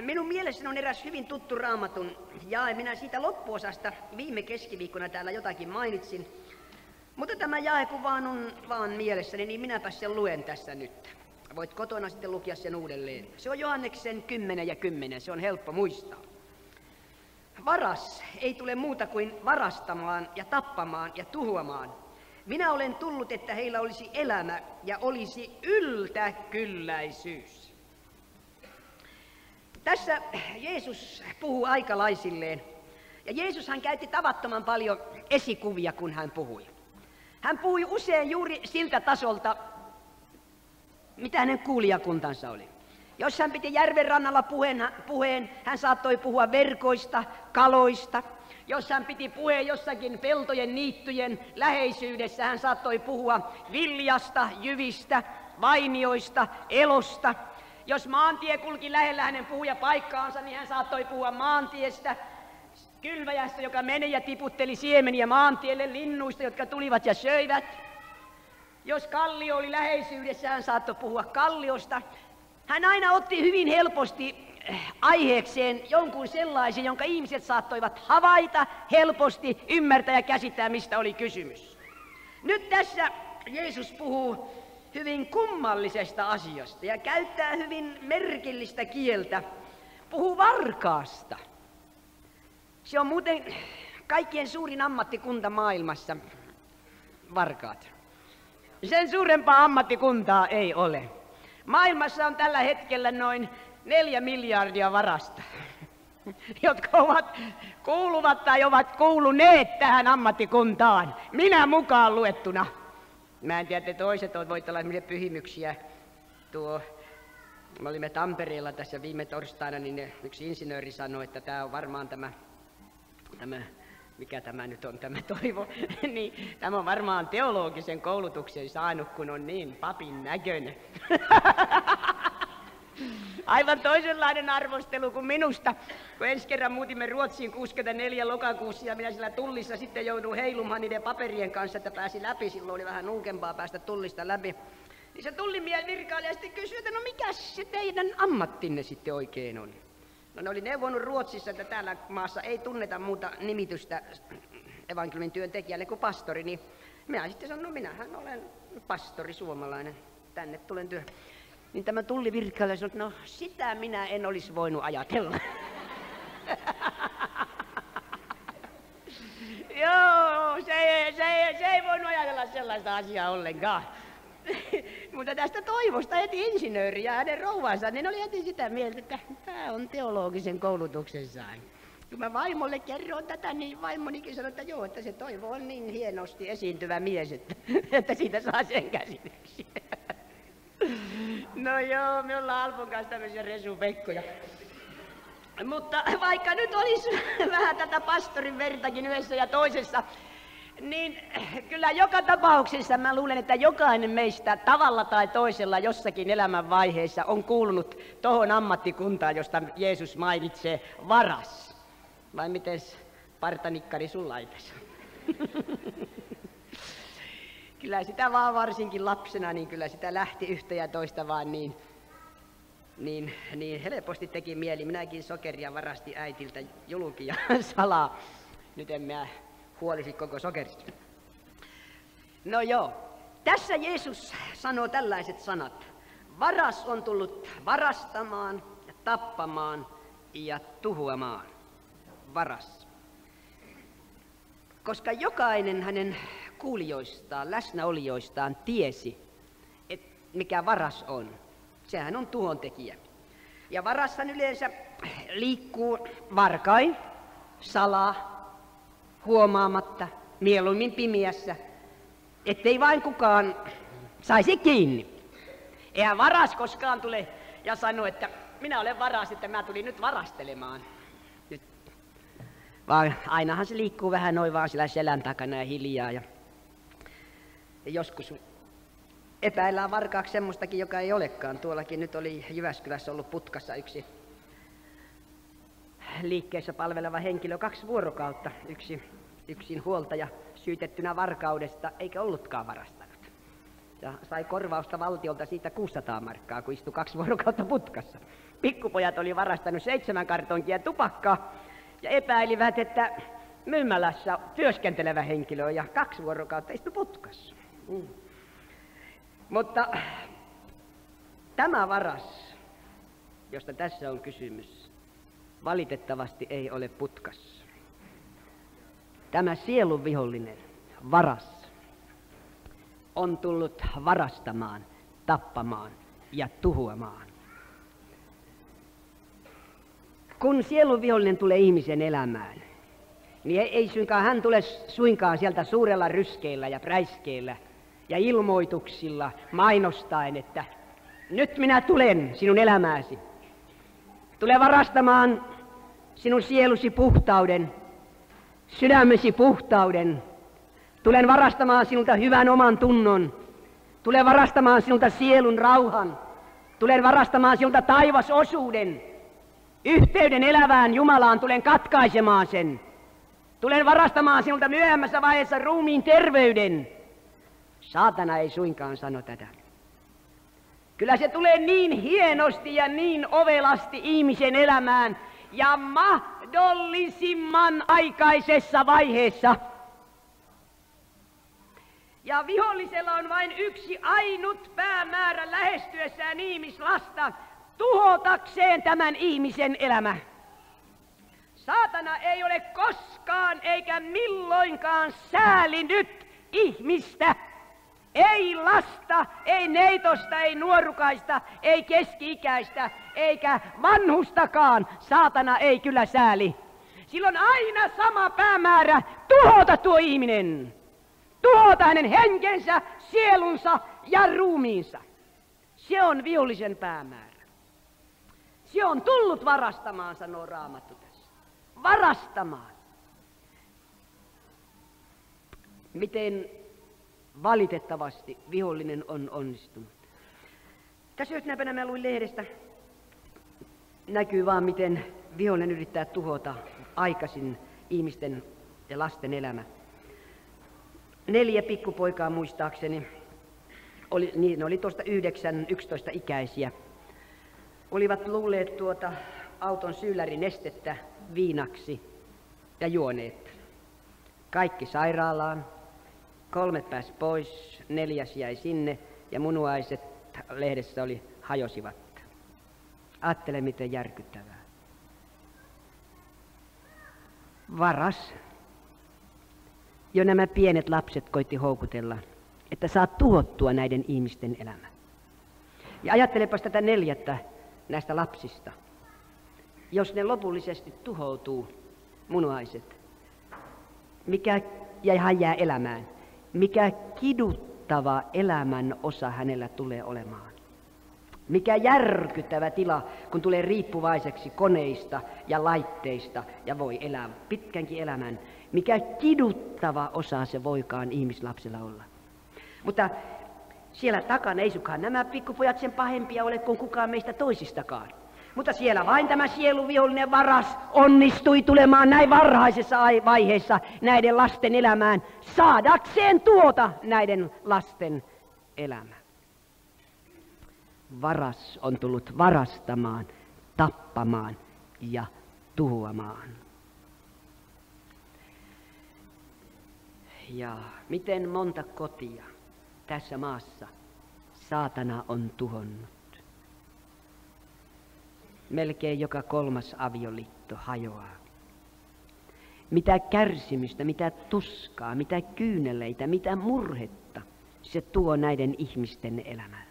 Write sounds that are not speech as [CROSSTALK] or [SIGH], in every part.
minun mielessäni on eräs hyvin tuttu raamatun jae. Minä siitä loppuosasta viime keskiviikkona täällä jotakin mainitsin. Mutta tämä jae kun vaan on vaan mielessäni, niin minäpä sen luen tässä nyt. Voit kotona sitten lukea sen uudelleen. Se on Johanneksen 10 ja 10, se on helppo muistaa. Varas ei tule muuta kuin varastamaan ja tappamaan ja tuhoamaan. Minä olen tullut, että heillä olisi elämä ja olisi yltäkylläisyys. Tässä Jeesus puhuu aikalaisilleen. Ja Jeesus hän käytti tavattoman paljon esikuvia, kun hän puhui. Hän puhui usein juuri siltä tasolta, mitä hänen kuulijakuntansa oli. Jos hän piti järven rannalla puheen, puheen, hän saattoi puhua verkoista, kaloista. Jos hän piti puheen jossakin peltojen niittyjen läheisyydessä, hän saattoi puhua viljasta, jyvistä, vainioista, elosta. Jos maantie kulki lähellä hänen paikkaansa, niin hän saattoi puhua maantiestä, kylväjästä, joka meni ja tiputteli siemeniä maantielle, linnuista, jotka tulivat ja söivät. Jos kallio oli läheisyydessä, hän saattoi puhua kalliosta. Hän aina otti hyvin helposti eh, aiheekseen jonkun sellaisen, jonka ihmiset saattoivat havaita helposti, ymmärtää ja käsittää, mistä oli kysymys. Nyt tässä Jeesus puhuu hyvin kummallisesta asiasta ja käyttää hyvin merkillistä kieltä. Puhuu varkaasta. Se on muuten kaikkien suurin ammattikunta maailmassa, varkaat. Sen suurempaa ammattikuntaa ei ole. Maailmassa on tällä hetkellä noin neljä miljardia varasta, jotka ovat, kuuluvat tai ovat kuuluneet tähän ammattikuntaan, minä mukaan luettuna. Mä en tiedä, että toiset voivat olla pyhimyksiä. Tuo, me olimme Tampereella tässä viime torstaina, niin yksi insinööri sanoi, että tämä on varmaan tämä, tämä mikä tämä nyt on tämä toivo, [LAUGHS] niin tämä on varmaan teologisen koulutuksen saanut, kun on niin papin näköinen. [LAUGHS] Aivan toisenlainen arvostelu kuin minusta, kun ensi kerran muutimme Ruotsiin 64 lokakuussa ja minä sillä tullissa sitten jouduin heilumaan niiden paperien kanssa, että pääsi läpi. Silloin oli vähän nuukempaa päästä tullista läpi. Niin se tullimien virkailija sitten kysyi, että no mikä se teidän ammattinne sitten oikein on? No ne oli neuvonut Ruotsissa, että täällä maassa ei tunneta muuta nimitystä evankeliumin työntekijälle kuin pastori, niin minä sitten sanoin, no minähän olen pastori suomalainen, tänne tulen työhön. Niin tämä tuli virkailija sanoi, että no sitä minä en olisi voinut ajatella. [LAUGHS] Joo, se, ei, se, ei, se ei voinut ajatella sellaista asiaa ollenkaan. [LAUGHS] Mutta tästä Toivosta heti insinööri ja hänen rouvansa, niin oli heti sitä mieltä, että tämä on teologisen koulutuksen saanut. Kun mä vaimolle kerroin tätä, niin vaimonikin sanoi, että joo, että se Toivo on niin hienosti esiintyvä mies, että, [LAUGHS] että siitä saa sen käsityksen. No joo, me ollaan Alpon kanssa tämmöisiä resupekkoja. Mutta vaikka nyt olisi [LAUGHS] vähän tätä pastorin vertakin yhdessä ja toisessa, niin kyllä joka tapauksessa mä luulen, että jokainen meistä tavalla tai toisella jossakin elämänvaiheessa on kuulunut tohon ammattikuntaan, josta Jeesus mainitsee varas. Vai miten partanikkari sun laitas? [LAUGHS] kyllä sitä vaan varsinkin lapsena, niin kyllä sitä lähti yhtä ja toista vaan niin, niin, niin helposti teki mieli. Minäkin sokeria varasti äitiltä julki ja [LAUGHS] salaa. Nyt en mä huolisi koko sokerista. No joo, tässä Jeesus sanoo tällaiset sanat. Varas on tullut varastamaan tappamaan ja tuhoamaan. Varas. Koska jokainen hänen kuulijoistaan, läsnäolijoistaan tiesi, että mikä varas on. Sehän on tuhontekijä. Ja varassan yleensä liikkuu varkain, salaa, huomaamatta, mieluummin pimiässä, ettei vain kukaan saisi kiinni. Eihän varas koskaan tule ja sano, että minä olen varas, että mä tulin nyt varastelemaan. Vaan ainahan se liikkuu vähän noin vaan sillä selän takana ja hiljaa. Ja, ja joskus epäillään varkaaksi semmoistakin, joka ei olekaan. Tuollakin nyt oli Jyväskylässä ollut putkassa yksi liikkeessä palveleva henkilö kaksi vuorokautta, yksi yksin huoltaja syytettynä varkaudesta, eikä ollutkaan varastanut. ja sai korvausta valtiolta siitä 600 markkaa, kun istui kaksi vuorokautta putkassa. Pikkupojat oli varastanut seitsemän kartonkia tupakkaa ja epäilivät, että myymälässä työskentelevä henkilö ja kaksi vuorokautta istui putkassa. Mm. Mutta tämä varas, josta tässä on kysymys, valitettavasti ei ole putkassa. Tämä sielun vihollinen, varas, on tullut varastamaan, tappamaan ja tuhoamaan. Kun sielun vihollinen tulee ihmisen elämään, niin ei, suinkaan, hän tule suinkaan sieltä suurella ryskeillä ja präiskeillä ja ilmoituksilla mainostaen, että nyt minä tulen sinun elämääsi. Tule varastamaan sinun sielusi puhtauden, sydämesi puhtauden. Tulen varastamaan sinulta hyvän oman tunnon. Tulen varastamaan sinulta sielun rauhan. Tulen varastamaan sinulta taivasosuuden. Yhteyden elävään Jumalaan tulen katkaisemaan sen. Tulen varastamaan sinulta myöhemmässä vaiheessa ruumiin terveyden. Saatana ei suinkaan sano tätä. Kyllä se tulee niin hienosti ja niin ovelasti ihmisen elämään ja mahdollisimman aikaisessa vaiheessa. Ja vihollisella on vain yksi ainut päämäärä lähestyessään ihmislasta, tuhotakseen tämän ihmisen elämä. Saatana ei ole koskaan eikä milloinkaan säälinyt ihmistä. Ei lasta, ei neitosta, ei nuorukaista, ei keski-ikäistä, eikä vanhustakaan. Saatana ei kyllä sääli. Silloin aina sama päämäärä, tuhota tuo ihminen. Tuhota hänen henkensä, sielunsa ja ruumiinsa. Se on vihollisen päämäärä. Se on tullut varastamaan, sanoo Raamattu tässä. Varastamaan. Miten valitettavasti vihollinen on onnistunut. Tässä yhtenä mä luin lehdestä, näkyy vaan miten vihollinen yrittää tuhota aikaisin ihmisten ja lasten elämä. Neljä pikkupoikaa muistaakseni, oli, niin, ne oli tuosta 9-11 ikäisiä, olivat luulleet tuota auton syyllärin nestettä viinaksi ja juoneet. Kaikki sairaalaan, Kolme pääsi pois, neljäs jäi sinne ja munuaiset lehdessä oli hajosivat. Ajattele miten järkyttävää. Varas. Jo nämä pienet lapset koitti houkutella, että saat tuhottua näiden ihmisten elämä. Ja ajattelepas tätä neljättä näistä lapsista. Jos ne lopullisesti tuhoutuu, munuaiset, mikä jäi hän jää elämään? mikä kiduttava elämän osa hänellä tulee olemaan. Mikä järkyttävä tila, kun tulee riippuvaiseksi koneista ja laitteista ja voi elää pitkänkin elämän. Mikä kiduttava osa se voikaan ihmislapsella olla. Mutta siellä takana ei sukaan nämä pikkupojat sen pahempia ole kuin kukaan meistä toisistakaan. Mutta siellä vain tämä sieluvihollinen varas onnistui tulemaan näin varhaisessa vaiheessa näiden lasten elämään, saadakseen tuota näiden lasten elämä. Varas on tullut varastamaan, tappamaan ja tuhoamaan. Ja miten monta kotia tässä maassa saatana on tuhonnut? melkein joka kolmas avioliitto hajoaa. Mitä kärsimystä, mitä tuskaa, mitä kyyneleitä, mitä murhetta se tuo näiden ihmisten elämään.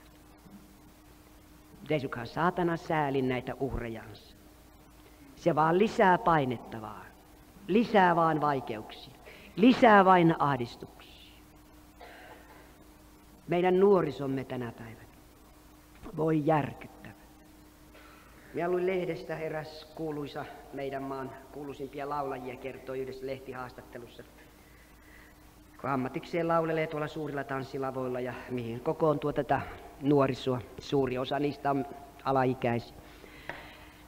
Jeesukaan saatana säälin näitä uhrejansa. Se vaan lisää painettavaa, lisää vaan vaikeuksia, lisää vain ahdistuksia. Meidän nuorisomme tänä päivänä voi järkyttää Minä luin lehdestä eräs kuuluisa meidän maan kuuluisimpia laulajia kertoi yhdessä lehtihaastattelussa, kun ammatikseen laulelee tuolla suurilla tanssilavoilla ja mihin kokoontuu tätä nuorisoa. Suuri osa niistä on alaikäisiä.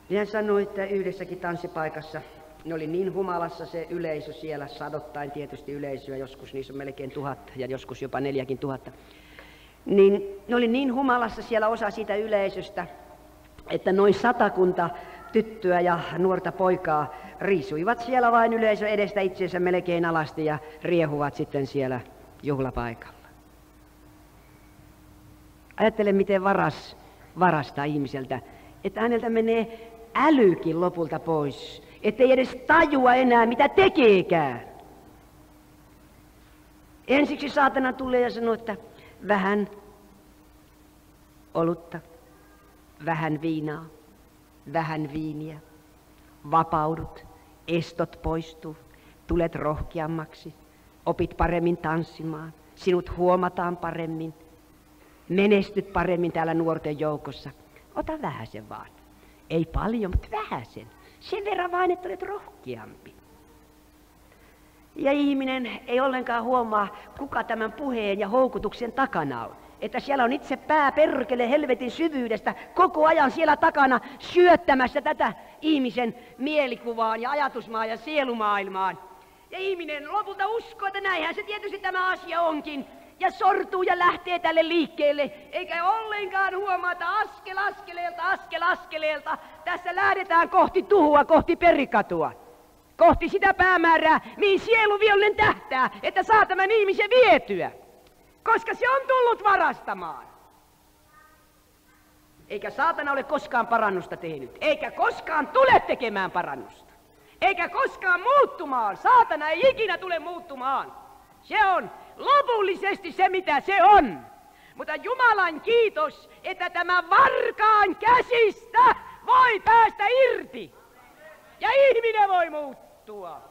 Niin hän sanoi, että yhdessäkin tanssipaikassa ne oli niin humalassa se yleisö siellä, sadottain tietysti yleisöä, joskus niissä on melkein tuhat ja joskus jopa neljäkin tuhatta. Niin ne oli niin humalassa siellä osa siitä yleisöstä, että noin satakunta tyttöä ja nuorta poikaa riisuivat siellä vain yleisö edestä itsensä melkein alasti ja riehuvat sitten siellä juhlapaikalla. Ajattele, miten varas varastaa ihmiseltä, että häneltä menee älykin lopulta pois, ettei edes tajua enää, mitä tekeekään. Ensiksi saatana tulee ja sanoo, että vähän olutta, vähän viinaa, vähän viiniä, vapaudut, estot poistuu, tulet rohkeammaksi, opit paremmin tanssimaan, sinut huomataan paremmin, menestyt paremmin täällä nuorten joukossa. Ota vähän sen vaan. Ei paljon, mutta vähän sen. Sen verran vain, että olet rohkeampi. Ja ihminen ei ollenkaan huomaa, kuka tämän puheen ja houkutuksen takana on. Että siellä on itse pää perkele helvetin syvyydestä koko ajan siellä takana syöttämässä tätä ihmisen mielikuvaan ja ajatusmaan ja sielumaailmaan. Ja ihminen lopulta uskoo, että näinhän se tietysti tämä asia onkin. Ja sortuu ja lähtee tälle liikkeelle, eikä ollenkaan huomata askel askeleelta, askel askeleelta. Tässä lähdetään kohti tuhua, kohti perikatua kohti sitä päämäärää, mihin sieluviallinen tähtää, että saa tämän ihmisen vietyä. Koska se on tullut varastamaan. Eikä saatana ole koskaan parannusta tehnyt, eikä koskaan tule tekemään parannusta. Eikä koskaan muuttumaan. Saatana ei ikinä tule muuttumaan. Se on lopullisesti se, mitä se on. Mutta Jumalan kiitos, että tämä varkaan käsistä voi päästä irti. Ja ihminen voi muuttua muuttua.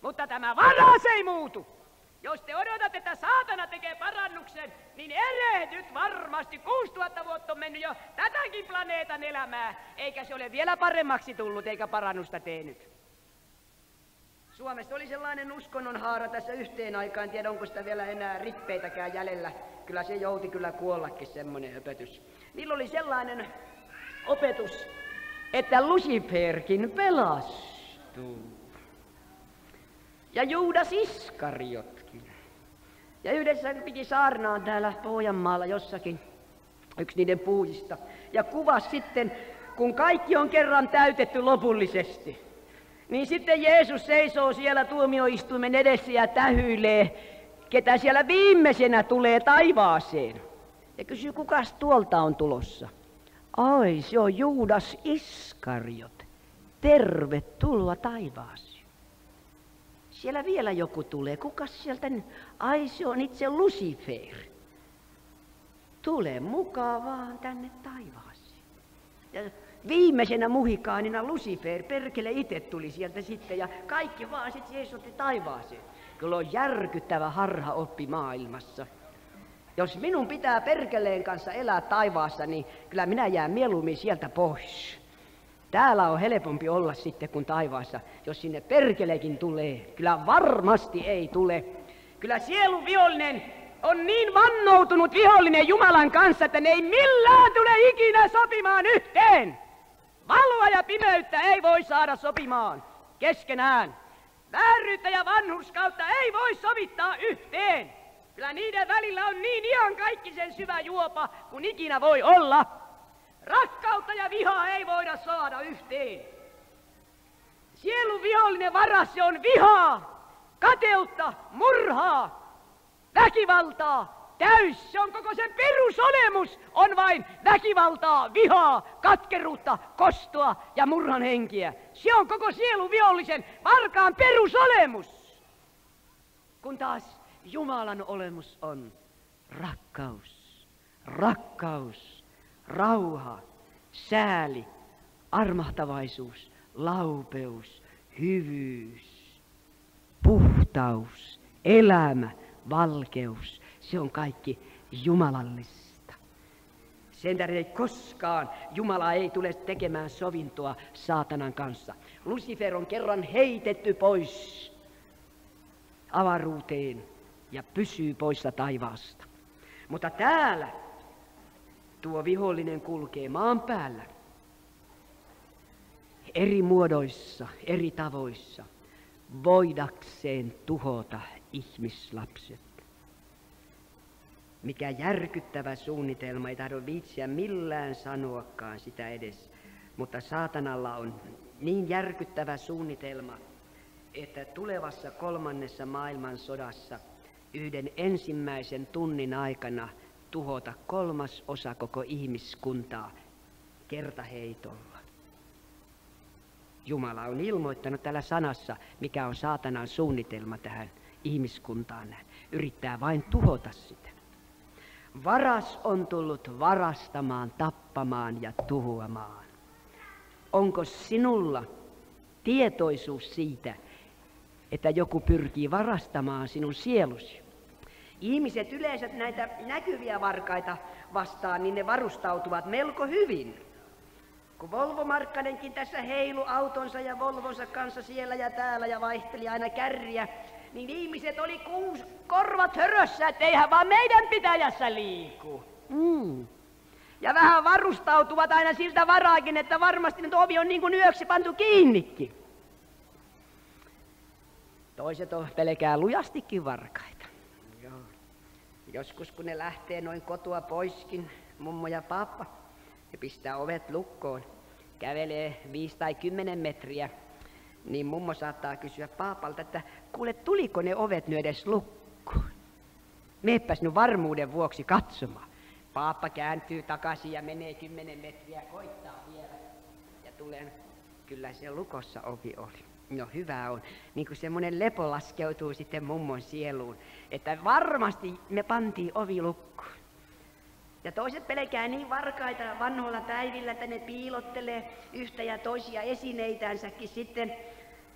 Mutta tämä varas ei muutu. Jos te odotatte, että saatana tekee parannuksen, niin erehdyt varmasti. 6000 vuotta on mennyt jo tätäkin planeetan elämää, eikä se ole vielä paremmaksi tullut eikä parannusta tehnyt. Suomessa oli sellainen uskonnon haara tässä yhteen aikaan, en tiedä onko sitä vielä enää rippeitäkään jäljellä. Kyllä se jouti kyllä kuollakin semmoinen opetus. Niillä oli sellainen opetus, että Luciferkin pelastuu ja Juudas Iskariotkin. Ja yhdessä piti saarnaan täällä Pohjanmaalla jossakin, yksi niiden puujista. Ja kuvas sitten, kun kaikki on kerran täytetty lopullisesti, niin sitten Jeesus seisoo siellä tuomioistuimen edessä ja tähyilee, ketä siellä viimeisenä tulee taivaaseen. Ja kysyy, kukas tuolta on tulossa? Ai, se on Juudas Iskariot. Tervetuloa taivaaseen. Siellä vielä joku tulee. Kuka sieltä? Ai se on itse Lucifer. Tule mukaan vaan tänne taivaaseen. Ja viimeisenä muhikaanina Lucifer, perkele itse tuli sieltä sitten ja kaikki vaan sitten seisotti taivaaseen. Kyllä on järkyttävä harha oppi maailmassa. Jos minun pitää perkeleen kanssa elää taivaassa, niin kyllä minä jään mieluummin sieltä pois. Täällä on helpompi olla sitten kuin taivaassa, jos sinne perkelekin tulee. Kyllä varmasti ei tule. Kyllä sielun vihollinen on niin vannoutunut vihollinen Jumalan kanssa, että ne ei millään tule ikinä sopimaan yhteen. Valoa ja pimeyttä ei voi saada sopimaan keskenään. Vääryyttä ja vanhurskautta ei voi sovittaa yhteen. Kyllä niiden välillä on niin ihan kaikki sen syvä juopa kuin ikinä voi olla. Rakkautta ja vihaa ei voida saada yhteen. Sielun vihollinen varas se on vihaa, kateutta, murhaa, väkivaltaa, täys. Se on koko sen perusolemus, on vain väkivaltaa, vihaa, katkeruutta, kostoa ja murhan henkiä. Se on koko sielun vihollisen varkaan perusolemus. Kun taas Jumalan olemus on rakkaus, rakkaus, rauha, sääli, armahtavaisuus, laupeus, hyvyys, puhtaus, elämä, valkeus. Se on kaikki jumalallista. Sen tähden ei koskaan Jumala ei tule tekemään sovintoa saatanan kanssa. Lucifer on kerran heitetty pois avaruuteen ja pysyy poissa taivaasta. Mutta täällä tuo vihollinen kulkee maan päällä. Eri muodoissa, eri tavoissa, voidakseen tuhota ihmislapset. Mikä järkyttävä suunnitelma, ei tahdo viitsiä millään sanoakaan sitä edes. Mutta saatanalla on niin järkyttävä suunnitelma, että tulevassa kolmannessa maailmansodassa yhden ensimmäisen tunnin aikana tuhota kolmas osa koko ihmiskuntaa kertaheitolla. Jumala on ilmoittanut tällä sanassa, mikä on saatanan suunnitelma tähän ihmiskuntaan. Yrittää vain tuhota sitä. Varas on tullut varastamaan, tappamaan ja tuhoamaan. Onko sinulla tietoisuus siitä, että joku pyrkii varastamaan sinun sielusi? Ihmiset yleensä näitä näkyviä varkaita vastaan, niin ne varustautuvat melko hyvin. Kun Volvo Markkanenkin tässä heilu autonsa ja Volvonsa kanssa siellä ja täällä ja vaihteli aina kärriä, niin ihmiset oli kuus korvat hörössä, että eihän vaan meidän pitäjässä liiku. Mm. Ja vähän varustautuvat aina siltä varaakin, että varmasti nyt ovi on niin kuin yöksi pantu kiinnikin. Toiset on pelkää lujastikin varkaita. Joskus kun ne lähtee noin kotua poiskin, mummo ja pappa, ne pistää ovet lukkoon, kävelee viisi tai kymmenen metriä, niin mummo saattaa kysyä paapalta, että kuule, tuliko ne ovet nyt edes lukkoon? Meepäs nyt varmuuden vuoksi katsomaan. Paappa kääntyy takaisin ja menee kymmenen metriä, koittaa vielä. Ja tulee, kyllä se lukossa ovi oli. No hyvä on. Niin kuin semmoinen lepo laskeutuu sitten mummon sieluun. Että varmasti me pantiin ovi lukkoon. Ja toiset pelkää niin varkaita vanhoilla päivillä, että ne piilottelee yhtä ja toisia esineitänsäkin sitten,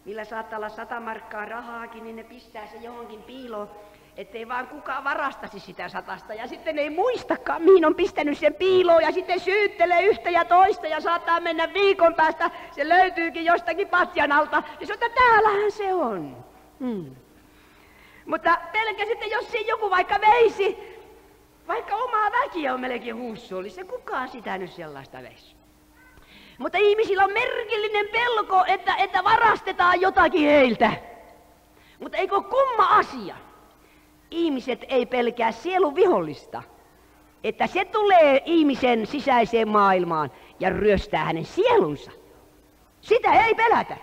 millä saattaa olla sata markkaa rahaakin, niin ne pistää se johonkin piiloon ettei vaan kukaan varastasi sitä satasta. Ja sitten ei muistakaan, mihin on pistänyt sen piiloon ja sitten syyttelee yhtä ja toista ja saattaa mennä viikon päästä. Se löytyykin jostakin patjan alta ja sanoo, että täällähän se on. Hmm. Mutta pelkä sitten, jos se joku vaikka veisi, vaikka omaa väkiä on melkein huussuolissa, kukaan sitä nyt sellaista veisi. Mutta ihmisillä on merkillinen pelko, että, että varastetaan jotakin heiltä. Mutta eikö kumma asia? Ihmiset ei pelkää sielun vihollista, että se tulee ihmisen sisäiseen maailmaan ja ryöstää hänen sielunsa. Sitä ei pelätä.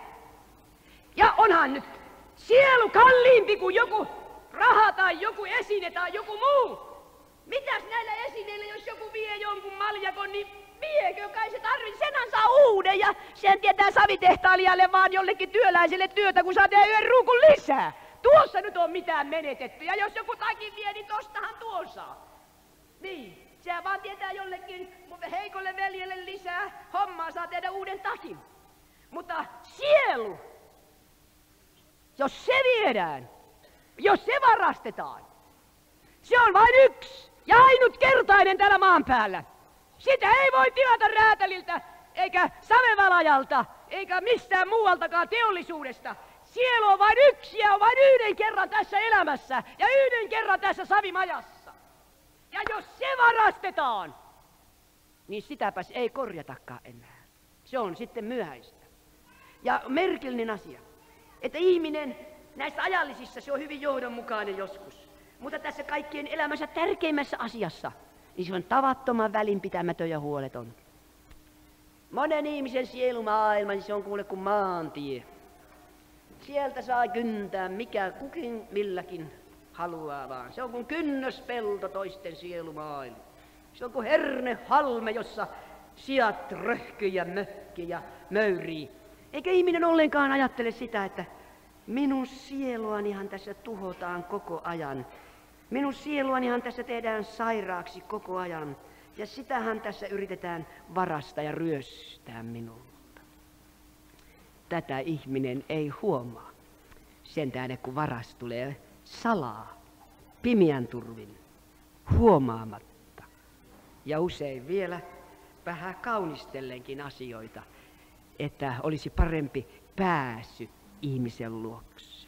Ja onhan nyt sielu kalliimpi kuin joku raha tai joku esine tai joku muu. Mitäs näillä esineillä, jos joku vie jonkun maljakon, niin viekö kai se tarvii, senhän saa uuden ja sen tietää savitehtailijalle vaan jollekin työläiselle työtä, kun saa tehdä yhden ruukun lisää. Tuossa nyt on mitään menetetty. Ja jos joku takin vie, niin tostahan tuon saa. Niin, se vaan tietää jollekin heikolle veljelle lisää hommaa, saa tehdä uuden takin. Mutta sielu, jos se viedään, jos se varastetaan, se on vain yksi ja ainutkertainen täällä maan päällä. Sitä ei voi tilata räätäliltä, eikä savevalajalta, eikä mistään muualtakaan teollisuudesta. Sielu on vain yksi ja on vain yhden kerran tässä elämässä ja yhden kerran tässä savimajassa. Ja jos se varastetaan, niin sitäpäs ei korjatakaan enää. Se on sitten myöhäistä. Ja merkillinen asia, että ihminen näissä ajallisissa, se on hyvin johdonmukainen joskus. Mutta tässä kaikkien elämänsä tärkeimmässä asiassa, niin se on tavattoman välinpitämätön ja huoleton. Monen ihmisen sielumaailma, niin se on kuule kuin maantie. Sieltä saa kyntää mikä kukin milläkin haluaa vaan. Se on kuin kynnöspelto toisten sielumaailma. Se on kuin hernehalme, jossa sijat röhkyy ja mökki ja möyrii. Eikä ihminen ollenkaan ajattele sitä, että minun sieluanihan tässä tuhotaan koko ajan. Minun sieluanihan tässä tehdään sairaaksi koko ajan. Ja sitähän tässä yritetään varasta ja ryöstää minulta tätä ihminen ei huomaa. Sen tähden, kun varas tulee salaa, pimiän turvin, huomaamatta. Ja usein vielä vähän kaunistellenkin asioita, että olisi parempi pääsy ihmisen luokse.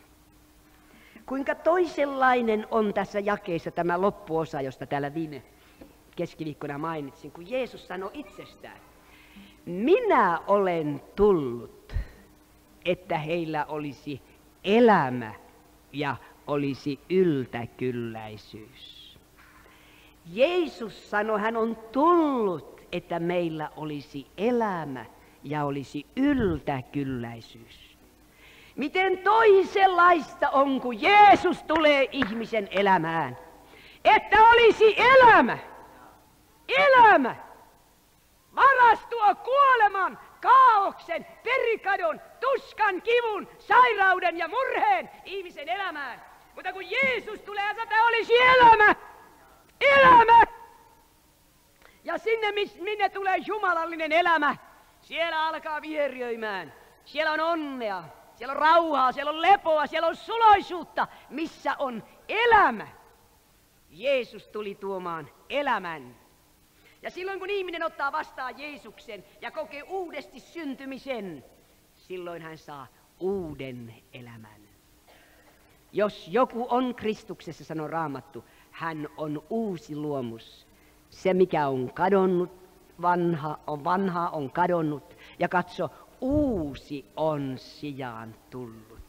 Kuinka toisenlainen on tässä jakeessa tämä loppuosa, josta täällä viime keskiviikkona mainitsin, kun Jeesus sanoi itsestään, minä olen tullut että heillä olisi elämä ja olisi yltäkylläisyys. Jeesus sanoi, hän on tullut, että meillä olisi elämä ja olisi yltäkylläisyys. Miten toisenlaista on, kun Jeesus tulee ihmisen elämään. Että olisi elämä. Elämä. Varastua kuoleman, kaauksen, perikadon, tuskan, kivun, sairauden ja murheen ihmisen elämään. Mutta kun Jeesus tulee, että olisi elämä. Elämä! Ja sinne, minne tulee jumalallinen elämä, siellä alkaa vieriöimään. Siellä on onnea, siellä on rauhaa, siellä on lepoa, siellä on suloisuutta, missä on elämä. Jeesus tuli tuomaan elämän. Ja silloin kun ihminen ottaa vastaan Jeesuksen ja kokee uudesti syntymisen, silloin hän saa uuden elämän. Jos joku on Kristuksessa, sanoo Raamattu, hän on uusi luomus. Se, mikä on kadonnut, vanha on vanha, on kadonnut. Ja katso, uusi on sijaan tullut.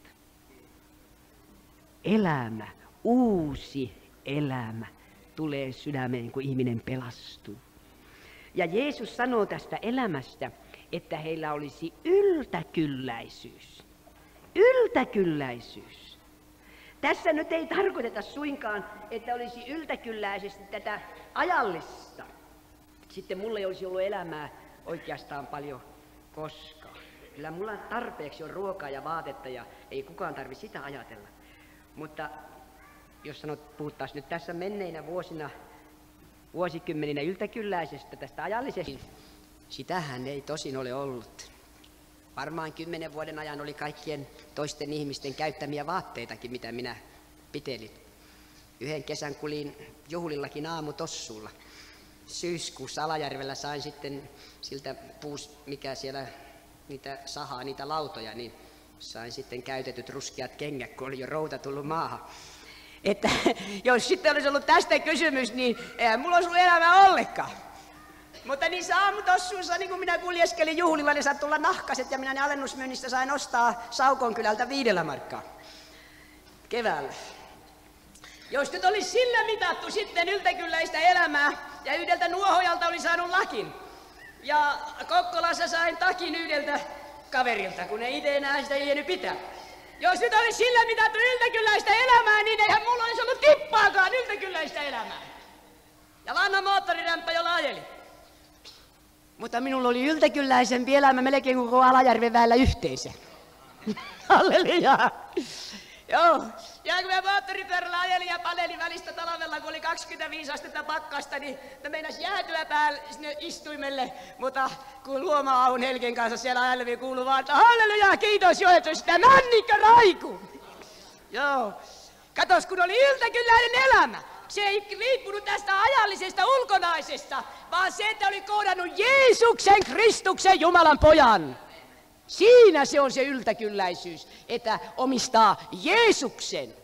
Elämä, uusi elämä tulee sydämeen, kun ihminen pelastuu. Ja Jeesus sanoo tästä elämästä, että heillä olisi yltäkylläisyys. Yltäkylläisyys. Tässä nyt ei tarkoiteta suinkaan, että olisi yltäkylläisesti tätä ajallista. Sitten mulla ei olisi ollut elämää oikeastaan paljon koskaan. Kyllä mulla tarpeeksi on ruokaa ja vaatetta ja ei kukaan tarvi sitä ajatella. Mutta jos sanot, puhuttaisiin nyt tässä menneinä vuosina, vuosikymmeninä yltäkylläisestä tästä ajallisesta, sitähän ei tosin ole ollut. Varmaan kymmenen vuoden ajan oli kaikkien toisten ihmisten käyttämiä vaatteitakin, mitä minä pitelin. Yhden kesän kulin juhlillakin tossulla. Syyskuussa Alajärvellä sain sitten siltä puus, mikä siellä niitä sahaa, niitä lautoja, niin sain sitten käytetyt ruskeat kengät, kun oli jo routa tullut maahan. Että [LAUGHS] jos sitten olisi ollut tästä kysymys, niin eihän mulla olisi ollut elämää ollenkaan. Mutta niissä aamutossuissa, niin kun minä kuljeskelin juhlilla, niin sattui tulla nahkaset ja minä ne alennusmyynnistä sain ostaa Saukon kylältä viidellä markkaa keväällä. Jos nyt olisi sillä mitattu sitten yltäkylläistä elämää ja yhdeltä nuohojalta oli saanut lakin. Ja Kokkolassa sain takin yhdeltä kaverilta, kun ei itse enää sitä ieni pitää. Jos nyt olisi sillä mitattu yltäkylläistä elämää, niin eihän mulla olisi ollut tippaakaan yltäkylläistä elämää. Ja vanha moottorirämppä, jolla ajeli. Mutta minulla oli yltäkylläisempi elämä melkein koko Alajärven väellä yhteensä. [LAUGHS] Halleluja! Joo, ja kun mä moottoripyörällä ajelin ja palelin välistä talvella, kun oli 25 astetta pakkasta, niin ne meinas jäätyä päälle sinne istuimelle. Mutta kun luoma Aun Helgen kanssa siellä ajeleviin kuuluu vaan, että halleluja, kiitos Joetus, sitä Nannikka Raiku. Joo, katos kun oli yltäkylläinen elämä. Se ei riippunut tästä ajallisesta ulkonaisesta, vaan se, että oli kohdannut Jeesuksen Kristuksen Jumalan pojan. Siinä se on se yltäkylläisyys, että omistaa Jeesuksen.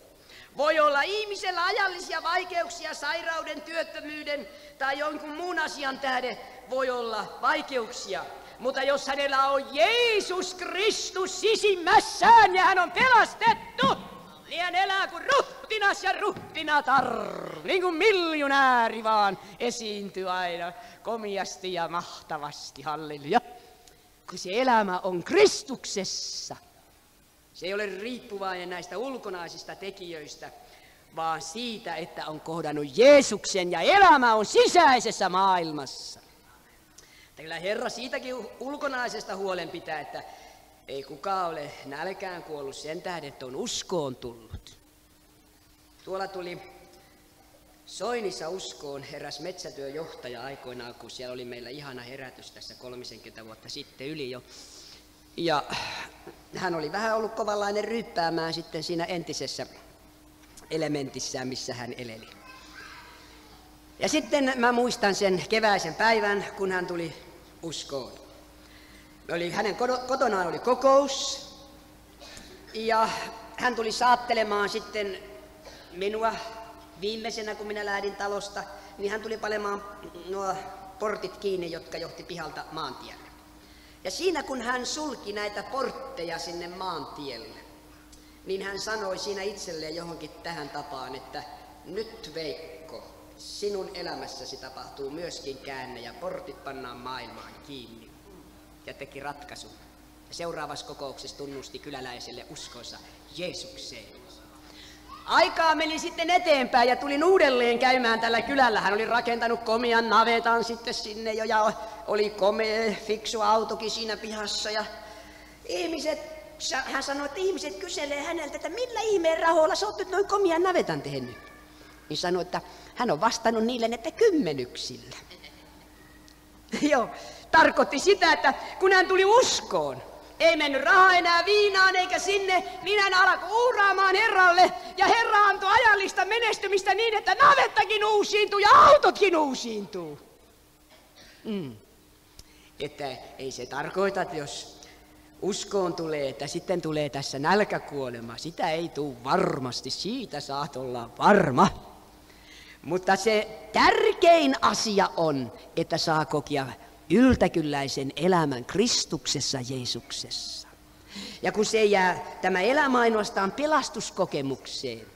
Voi olla ihmisellä ajallisia vaikeuksia, sairauden, työttömyyden tai jonkun muun asian tähden voi olla vaikeuksia. Mutta jos hänellä on Jeesus Kristus sisimmässään ja hän on pelastettu, niin hän elää kuin ruhtinas ja ruhtinatar, niin kuin miljonääri vaan esiintyy aina komiasti ja mahtavasti, halleluja se elämä on Kristuksessa. Se ei ole riippuvainen näistä ulkonaisista tekijöistä, vaan siitä, että on kohdannut Jeesuksen ja elämä on sisäisessä maailmassa. Että kyllä Herra siitäkin ulkonaisesta huolen pitää, että ei kukaan ole nälkään kuollut sen tähden, että on uskoon tullut. Tuolla tuli Soinissa uskoon eräs metsätyöjohtaja aikoinaan, kun siellä oli meillä ihana herätys tässä 30 vuotta sitten yli jo. Ja hän oli vähän ollut kovallainen ryppäämään sitten siinä entisessä elementissään, missä hän eleli. Ja sitten mä muistan sen keväisen päivän, kun hän tuli uskoon. Oli, hänen kotonaan oli kokous, ja hän tuli saattelemaan sitten minua Viimeisenä, kun minä lähdin talosta, niin hän tuli palemaan nuo portit kiinni, jotka johti pihalta maantielle. Ja siinä kun hän sulki näitä portteja sinne maantielle, niin hän sanoi siinä itselleen johonkin tähän tapaan, että nyt Veikko, sinun elämässäsi tapahtuu myöskin käänne ja portit pannaan maailmaan kiinni. Ja teki ratkaisun. Seuraavassa kokouksessa tunnusti kyläläiselle uskonsa Jeesukseen. Aikaa meni sitten eteenpäin ja tulin uudelleen käymään tällä kylällä. Hän oli rakentanut komian navetan sitten sinne jo ja oli komea, fiksu autokin siinä pihassa. Ja ihmiset, hän sanoi, että ihmiset kyselee häneltä, että millä ihmeen rahoilla sä oot nyt noin komian navetan tehnyt. Niin sanoi, että hän on vastannut niille, että kymmenyksillä. [LAUGHS] Joo, tarkoitti sitä, että kun hän tuli uskoon, ei mennyt raha enää viinaan eikä sinne, niin hän alkoi uuraamaan Herralle. Ja Herra antoi ajallista menestymistä niin, että navettakin uusiintuu ja autotkin uusiintuu. Mm. Että ei se tarkoita, että jos uskoon tulee, että sitten tulee tässä nälkäkuolema. Sitä ei tule varmasti, siitä saat olla varma. Mutta se tärkein asia on, että saa kokea yltäkylläisen elämän Kristuksessa Jeesuksessa. Ja kun se jää tämä elämä ainoastaan pelastuskokemukseen,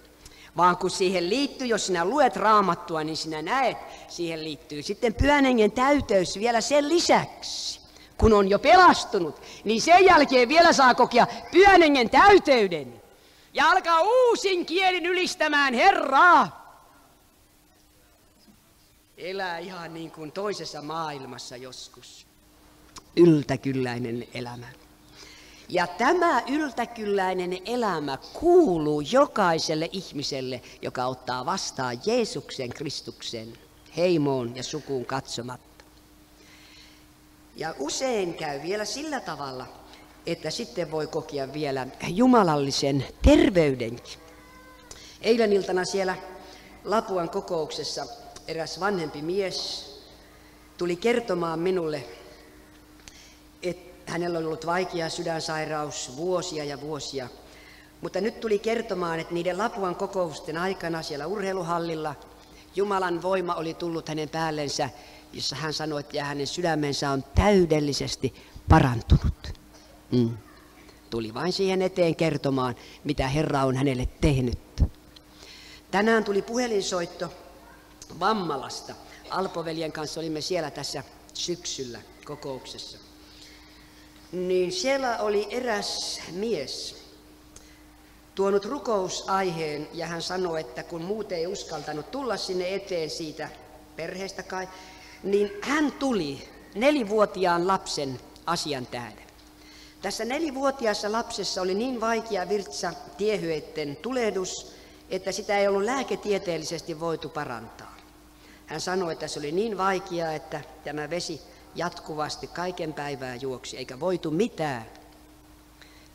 vaan kun siihen liittyy, jos sinä luet raamattua, niin sinä näet, siihen liittyy sitten pyhän täyteys vielä sen lisäksi. Kun on jo pelastunut, niin sen jälkeen vielä saa kokea pyhän täyteyden. Ja alkaa uusin kielin ylistämään Herraa elää ihan niin kuin toisessa maailmassa joskus. Yltäkylläinen elämä. Ja tämä yltäkylläinen elämä kuuluu jokaiselle ihmiselle, joka ottaa vastaan Jeesuksen Kristuksen heimoon ja sukuun katsomatta. Ja usein käy vielä sillä tavalla, että sitten voi kokea vielä jumalallisen terveydenkin. Eilen iltana siellä Lapuan kokouksessa eräs vanhempi mies tuli kertomaan minulle, että hänellä on ollut vaikea sydänsairaus vuosia ja vuosia. Mutta nyt tuli kertomaan, että niiden Lapuan kokousten aikana siellä urheiluhallilla Jumalan voima oli tullut hänen päällensä, jossa hän sanoi, että hänen sydämensä on täydellisesti parantunut. Mm. Tuli vain siihen eteen kertomaan, mitä Herra on hänelle tehnyt. Tänään tuli puhelinsoitto Vammalasta. Alpoveljen kanssa olimme siellä tässä syksyllä kokouksessa. Niin siellä oli eräs mies tuonut rukousaiheen ja hän sanoi, että kun muut ei uskaltanut tulla sinne eteen siitä perheestä kai, niin hän tuli nelivuotiaan lapsen asian tähden. Tässä nelivuotiaassa lapsessa oli niin vaikea virtsa tiehyöitten tulehdus, että sitä ei ollut lääketieteellisesti voitu parantaa. Hän sanoi, että se oli niin vaikeaa, että tämä vesi jatkuvasti kaiken päivää juoksi, eikä voitu mitään.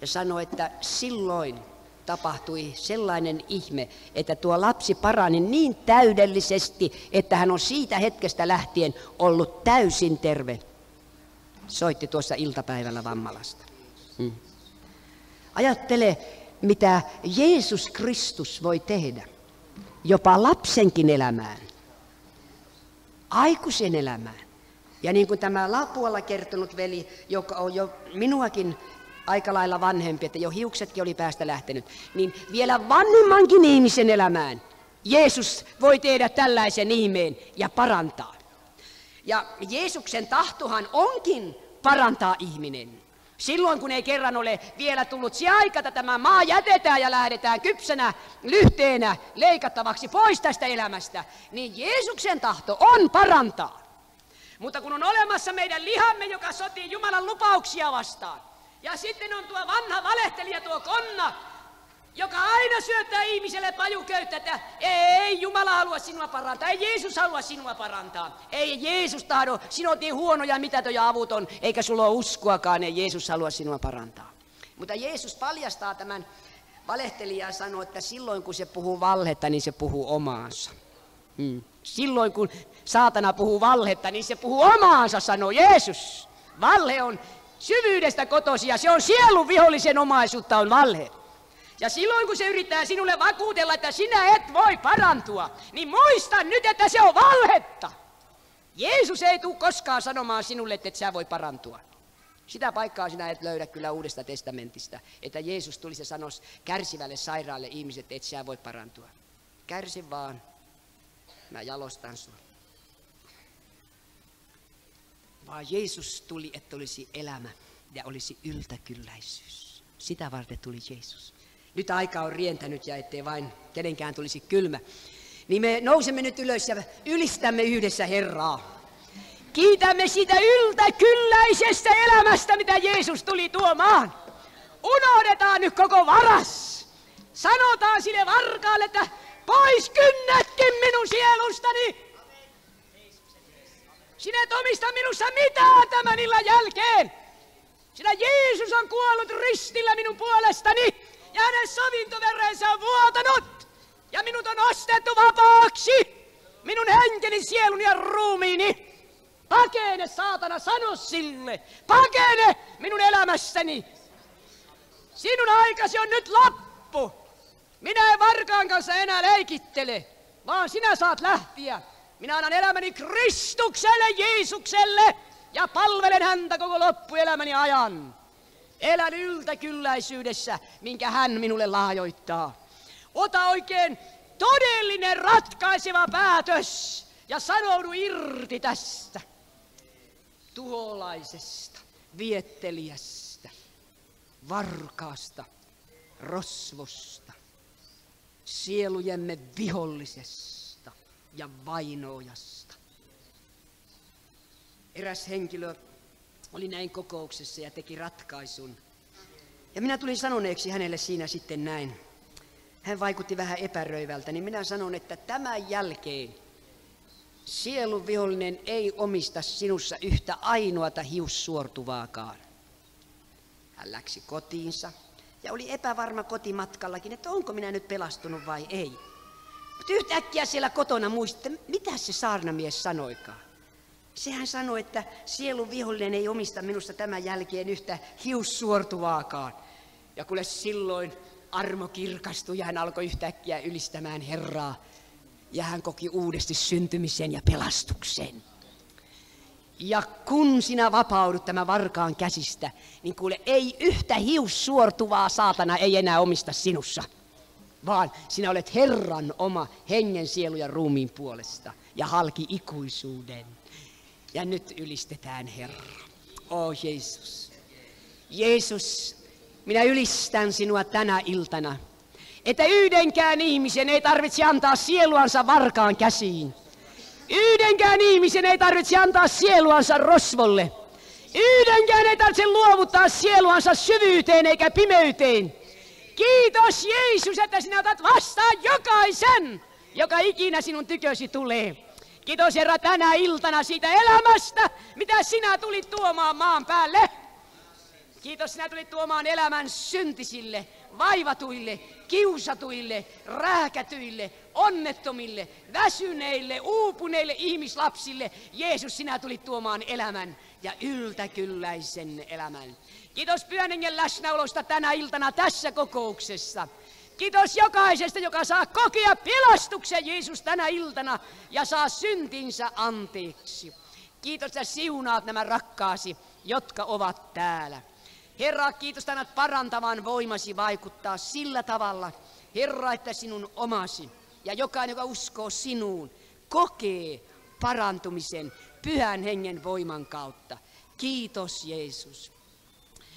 Ja sanoi, että silloin tapahtui sellainen ihme, että tuo lapsi parani niin täydellisesti, että hän on siitä hetkestä lähtien ollut täysin terve. Soitti tuossa iltapäivällä Vammalasta. Hmm. Ajattele, mitä Jeesus Kristus voi tehdä, jopa lapsenkin elämään aikuisen elämään. Ja niin kuin tämä Lapualla kertonut veli, joka on jo minuakin aika lailla vanhempi, että jo hiuksetkin oli päästä lähtenyt, niin vielä vanhemmankin ihmisen elämään Jeesus voi tehdä tällaisen ihmeen ja parantaa. Ja Jeesuksen tahtohan onkin parantaa ihminen. Silloin kun ei kerran ole vielä tullut se aika, että tämä maa jätetään ja lähdetään kypsänä lyhteenä leikattavaksi pois tästä elämästä, niin Jeesuksen tahto on parantaa. Mutta kun on olemassa meidän lihamme, joka sotii Jumalan lupauksia vastaan, ja sitten on tuo vanha valehtelija, tuo konna, joka aina syöttää ihmiselle pajuköyttä, että ei Jumala halua sinua parantaa, ei Jeesus halua sinua parantaa. Ei Jeesus tahdo, sinä olet niin huono ja mitätön ja avuton, eikä sulla ole uskoakaan, ei Jeesus halua sinua parantaa. Mutta Jeesus paljastaa tämän valehtelijan sanoo, että silloin kun se puhuu valhetta, niin se puhuu omaansa. Hmm. Silloin kun saatana puhuu valhetta, niin se puhuu omaansa, sanoo Jeesus. Valhe on syvyydestä kotosia, se on sielun vihollisen omaisuutta, on valhe. Ja silloin kun se yrittää sinulle vakuutella, että sinä et voi parantua, niin muista nyt, että se on valhetta. Jeesus ei tule koskaan sanomaan sinulle, että et sä voi parantua. Sitä paikkaa sinä et löydä kyllä uudesta testamentista, että Jeesus tulisi ja sanoisi kärsivälle sairaalle ihmiset, että et sä voi parantua. Kärsi vaan. Mä jalostan sua. Vaan Jeesus tuli, että olisi elämä ja olisi yltäkylläisyys. Sitä varten tuli Jeesus. Nyt aika on rientänyt ja ettei vain kenenkään tulisi kylmä. Niin me nousemme nyt ylös ja ylistämme yhdessä Herraa. Kiitämme sitä yltäkylläisestä elämästä, mitä Jeesus tuli tuomaan. Unohdetaan nyt koko varas. Sanotaan sille varkaalle, että pois kynnätkin minun sielustani. Sinä et omista minussa mitään tämän illan jälkeen. Sillä Jeesus on kuollut ristillä minun puolestani ja hänen sovintoverensä on vuotanut. Ja minut on ostettu vapaaksi. Minun henkeni, sieluni ja ruumiini. Pakene, saatana, sano sille. Pakene minun elämässäni. Sinun aikasi on nyt loppu. Minä en varkaan kanssa enää leikittele, vaan sinä saat lähteä. Minä annan elämäni Kristukselle, Jeesukselle ja palvelen häntä koko loppuelämäni ajan. Elän yltäkylläisyydessä, minkä hän minulle lahjoittaa. Ota oikein todellinen ratkaiseva päätös ja sanoudu irti tästä tuholaisesta, viettelijästä, varkaasta, rosvosta, sielujemme vihollisesta ja vainoojasta. Eräs henkilö oli näin kokouksessa ja teki ratkaisun. Ja minä tulin sanoneeksi hänelle siinä sitten näin. Hän vaikutti vähän epäröivältä, niin minä sanon, että tämän jälkeen sielun vihollinen ei omista sinussa yhtä ainoata hiussuortuvaakaan. Hän läksi kotiinsa ja oli epävarma kotimatkallakin, että onko minä nyt pelastunut vai ei. Mutta yhtäkkiä siellä kotona muisti, että mitä se saarnamies sanoikaan. Sehän sanoi, että sielun vihollinen ei omista minusta tämän jälkeen yhtä hiussuortuvaakaan. Ja kuule silloin armo kirkastui ja hän alkoi yhtäkkiä ylistämään Herraa. Ja hän koki uudesti syntymisen ja pelastuksen. Ja kun sinä vapaudut tämän varkaan käsistä, niin kuule, ei yhtä hiussuortuvaa saatana ei enää omista sinussa, vaan sinä olet Herran oma hengen, sielu ja ruumiin puolesta ja halki ikuisuuden. Ja nyt ylistetään Herra. O Jeesus. Jeesus, minä ylistän sinua tänä iltana, että yhdenkään ihmisen ei tarvitse antaa sieluansa varkaan käsiin. Yhdenkään ihmisen ei tarvitse antaa sieluansa rosvolle. Yhdenkään ei tarvitse luovuttaa sieluansa syvyyteen eikä pimeyteen. Kiitos Jeesus, että sinä otat vastaan jokaisen, joka ikinä sinun tykösi tulee. Kiitos Herra tänä iltana siitä elämästä, mitä sinä tulit tuomaan maan päälle. Kiitos sinä tulit tuomaan elämän syntisille, vaivatuille, kiusatuille, rääkätyille, onnettomille, väsyneille, uupuneille ihmislapsille. Jeesus, sinä tulit tuomaan elämän ja yltäkylläisen elämän. Kiitos Pyhän läsnäolosta tänä iltana tässä kokouksessa. Kiitos jokaisesta, joka saa kokea pelastuksen Jeesus tänä iltana ja saa syntinsä anteeksi. Kiitos ja siunaat nämä rakkaasi, jotka ovat täällä. Herra, kiitos tänä parantavan voimasi vaikuttaa sillä tavalla, Herra, että sinun omasi ja jokainen, joka uskoo sinuun, kokee parantumisen pyhän hengen voiman kautta. Kiitos Jeesus.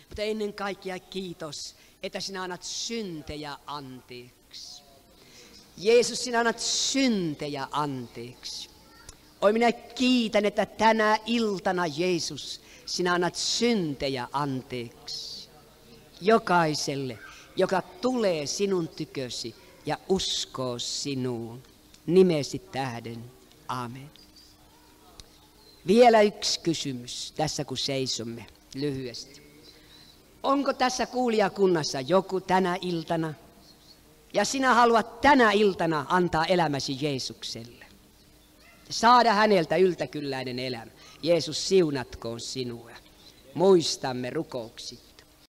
Mutta ennen kaikkea kiitos, että sinä annat syntejä anteeksi. Jeesus, sinä annat syntejä anteeksi. Oi minä kiitän, että tänä iltana Jeesus, sinä annat syntejä anteeksi. Jokaiselle, joka tulee sinun tykösi ja uskoo sinuun. Nimesi tähden. Amen. Vielä yksi kysymys tässä kun seisomme lyhyesti. Onko tässä kuulijakunnassa joku tänä iltana? Ja sinä haluat tänä iltana antaa elämäsi Jeesukselle. Saada häneltä yltäkylläinen elämä. Jeesus siunatkoon sinua. Muistamme rukouksi.